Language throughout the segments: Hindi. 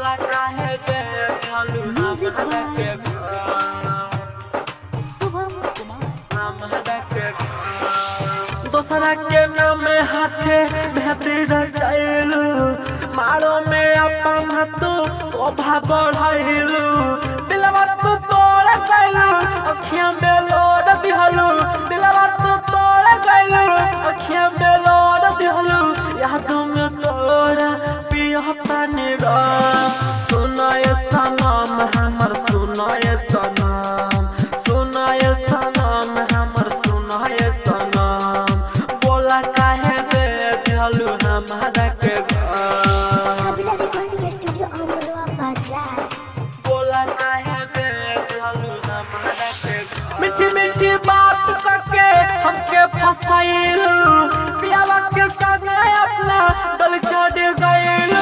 बोला काहे दे दिहलू Music हमरा के शुभम हमरा के दोसरा के नाम हाथे भेतिर चलू मारो में अपन तू शोभा बढ़ाइलू। दिलवा तू तोड़ गइलू अखियाँ में लोड दिहलू। दिलवा तू तोड़ गइलू अखियाँ में लोड दिहलू। यादों में मीठी मीठी बात करके हमके फसाइल। पियावा के साथ अपना डल छोड़ गइल।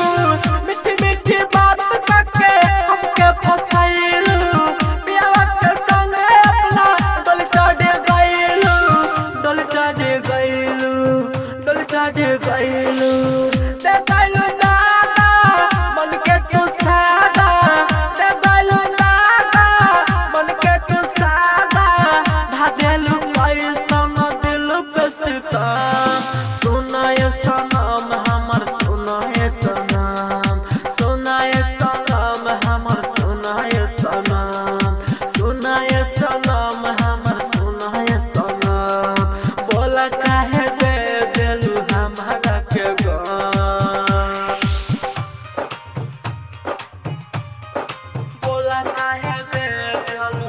मीठी मीठी बात करके हमके फसाइल। पियावा के संग अपना डल छोड़ गइल। डल छोड़ गइल डल छोड़ गइल। करता सुना ये सलाम, हमर सोना ये सलाम। सोना ये सलाम, हमर सोना ये सलाम। सोना ये सलाम, हमर सोना ये सलाम। बोला काहे दे देलू हमरा के बोला काहे दे देलू